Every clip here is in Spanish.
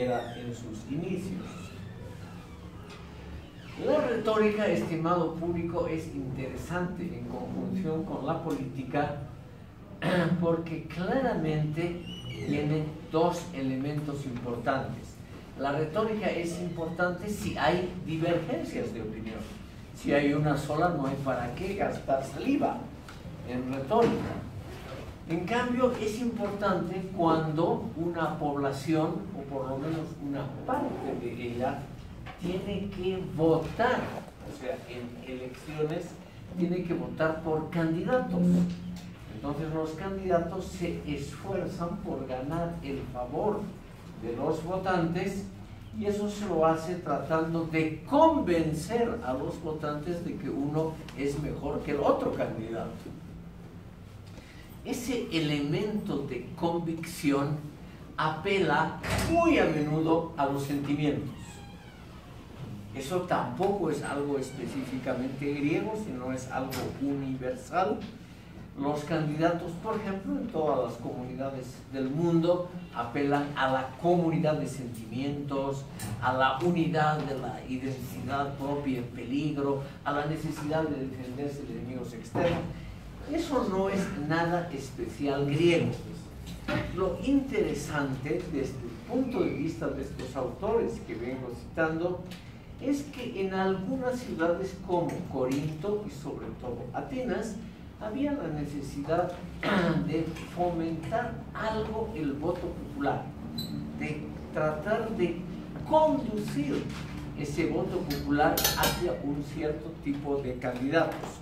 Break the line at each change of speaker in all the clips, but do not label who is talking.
en sus inicios. La retórica, estimado público, es interesante en conjunción con la política porque claramente tiene dos elementos importantes. La retórica es importante si hay divergencias de opinión. Si hay una sola, no hay para qué gastar saliva en retórica. En cambio, es importante cuando una población, o por lo menos una parte de ella, tiene que votar, o sea, en elecciones tiene que votar por candidatos. Entonces los candidatos se esfuerzan por ganar el favor de los votantes y eso se lo hace tratando de convencer a los votantes de que uno es mejor que el otro candidato. Ese elemento de convicción apela muy a menudo a los sentimientos. Eso tampoco es algo específicamente griego, sino es algo universal los candidatos, por ejemplo, en todas las comunidades del mundo, apelan a la comunidad de sentimientos, a la unidad de la identidad propia en peligro, a la necesidad de defenderse de enemigos externos. Eso no es nada especial griego. Lo interesante desde el punto de vista de estos autores que vengo citando es que en algunas ciudades como Corinto y sobre todo Atenas, había la necesidad de fomentar algo el voto popular, de tratar de conducir ese voto popular hacia un cierto tipo de candidatos.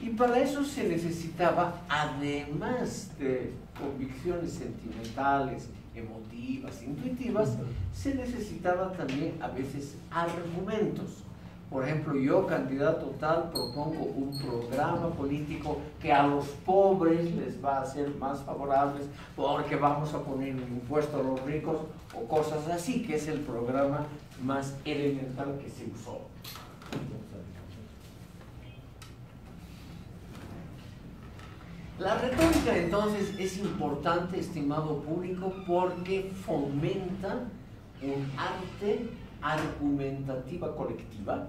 Y para eso se necesitaba, además de convicciones sentimentales, emotivas, intuitivas, se necesitaba también a veces argumentos por ejemplo, yo, candidato tal, propongo un programa político que a los pobres les va a ser más favorables porque vamos a poner un impuesto a los ricos o cosas así, que es el programa más elemental que se usó. La retórica entonces es importante, estimado público, porque fomenta un arte argumentativa colectiva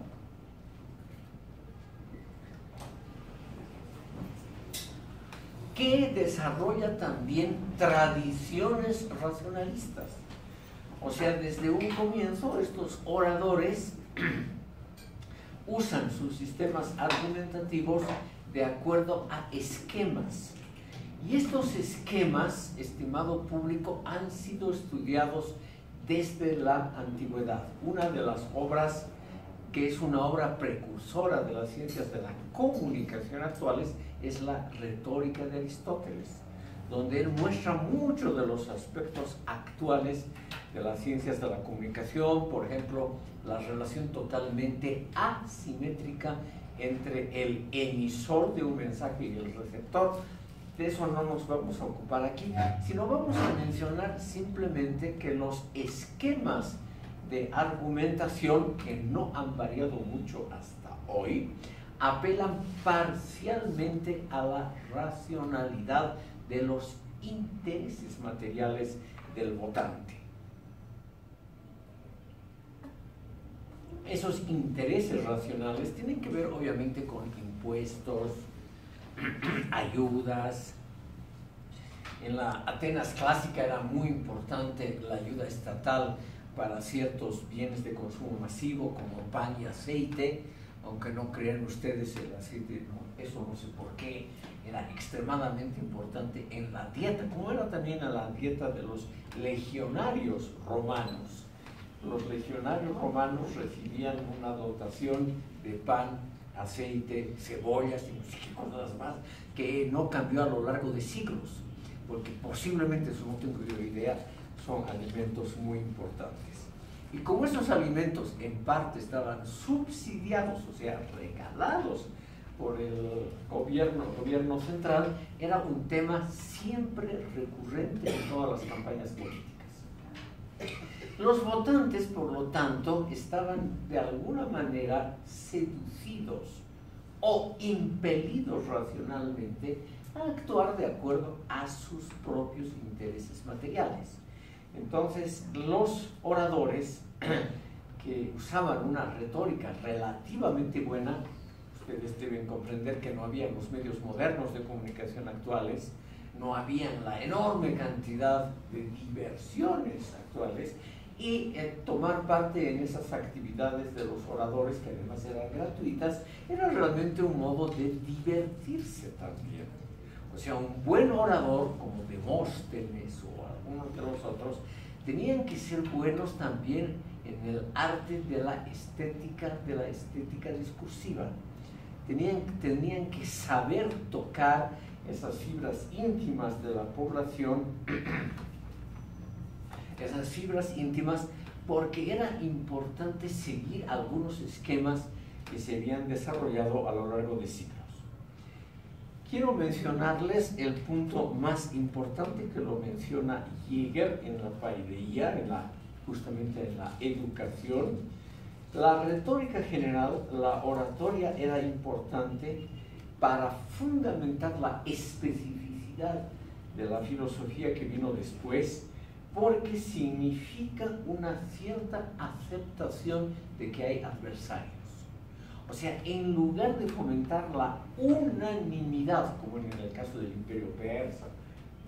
que desarrolla también tradiciones racionalistas. O sea, desde un comienzo estos oradores usan sus sistemas argumentativos de acuerdo a esquemas. Y estos esquemas, estimado público, han sido estudiados desde la antigüedad. Una de las obras que es una obra precursora de las ciencias de la comunicación actuales es la retórica de Aristóteles, donde él muestra muchos de los aspectos actuales de las ciencias de la comunicación, por ejemplo, la relación totalmente asimétrica entre el emisor de un mensaje y el receptor, de eso no nos vamos a ocupar aquí, sino vamos a mencionar simplemente que los esquemas de argumentación que no han variado mucho hasta hoy, apelan parcialmente a la racionalidad de los intereses materiales del votante. Esos intereses racionales tienen que ver obviamente con impuestos, ayudas. En la Atenas clásica era muy importante la ayuda estatal para ciertos bienes de consumo masivo como pan y aceite, aunque no crean ustedes el aceite, eso no sé por qué, era extremadamente importante en la dieta, como era también en la dieta de los legionarios romanos. Los legionarios romanos recibían una dotación de pan aceite, cebollas y no cosas más, que no cambió a lo largo de siglos, porque posiblemente, eso no tengo yo idea, son alimentos muy importantes. Y como estos alimentos en parte estaban subsidiados, o sea, regalados por el gobierno, gobierno central, era un tema siempre recurrente en todas las campañas políticas. Los votantes, por lo tanto, estaban de alguna manera seducidos o impelidos racionalmente a actuar de acuerdo a sus propios intereses materiales. Entonces, los oradores que usaban una retórica relativamente buena, ustedes deben comprender que no había los medios modernos de comunicación actuales, no había la enorme cantidad de diversiones actuales, y eh, tomar parte en esas actividades de los oradores, que además eran gratuitas, era realmente un modo de divertirse también. O sea, un buen orador como Demóstenes o algunos de los otros, tenían que ser buenos también en el arte de la estética, de la estética discursiva. Tenían, tenían que saber tocar esas fibras íntimas de la población esas fibras íntimas, porque era importante seguir algunos esquemas que se habían desarrollado a lo largo de siglos. Quiero mencionarles el punto más importante que lo menciona Jäger en la paideía, en la, justamente en la educación. La retórica general, la oratoria era importante para fundamentar la especificidad de la filosofía que vino después porque significa una cierta aceptación de que hay adversarios. O sea, en lugar de fomentar la unanimidad, como en el caso del imperio persa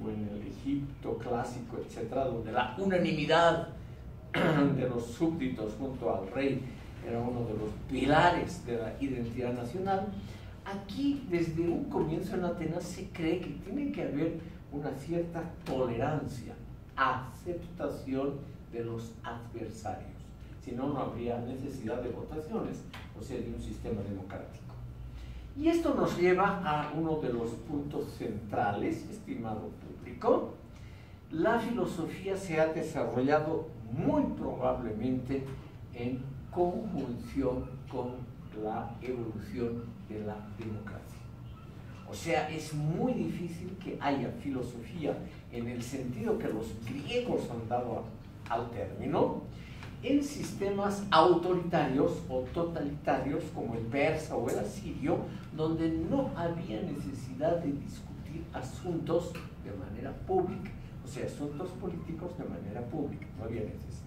o en el Egipto clásico, etcétera, donde la unanimidad de los súbditos junto al rey era uno de los pilares de la identidad nacional, aquí desde un comienzo en Atenas se cree que tiene que haber una cierta tolerancia aceptación de los adversarios. Si no, no habría necesidad de votaciones, o sea, de un sistema democrático. Y esto nos lleva a uno de los puntos centrales, estimado público. La filosofía se ha desarrollado muy probablemente en conjunción con la evolución de la democracia. O sea, es muy difícil que haya filosofía en el sentido que los griegos han dado al término, en sistemas autoritarios o totalitarios como el persa o el asirio, donde no había necesidad de discutir asuntos de manera pública, o sea, asuntos políticos de manera pública, no había necesidad.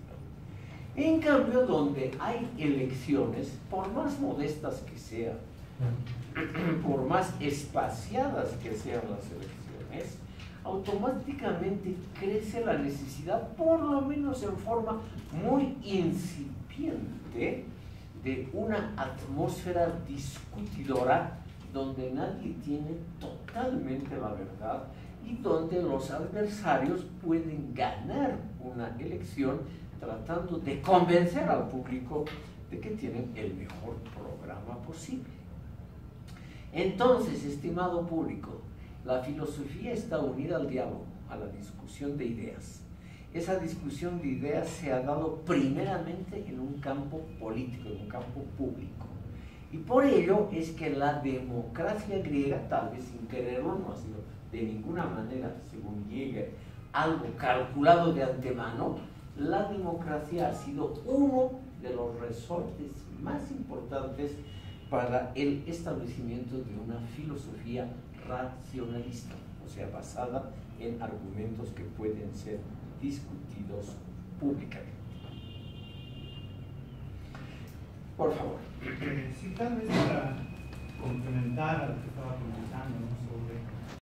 En cambio, donde hay elecciones, por más modestas que sean, por más espaciadas que sean las elecciones, automáticamente crece la necesidad, por lo menos en forma muy incipiente, de una atmósfera discutidora donde nadie tiene totalmente la verdad y donde los adversarios pueden ganar una elección tratando de convencer al público de que tienen el mejor programa posible. Entonces, estimado público, la filosofía está unida al diálogo, a la discusión de ideas. Esa discusión de ideas se ha dado primeramente en un campo político, en un campo público. Y por ello es que la democracia griega, tal vez sin quererlo, no ha sido de ninguna manera, según Jäger, algo calculado de antemano, la democracia ha sido uno de los resortes más importantes para el establecimiento de una filosofía racionalista, o sea, basada en argumentos que pueden ser discutidos públicamente. Por favor.
Sí, tal vez para complementar a lo que estaba comentando sobre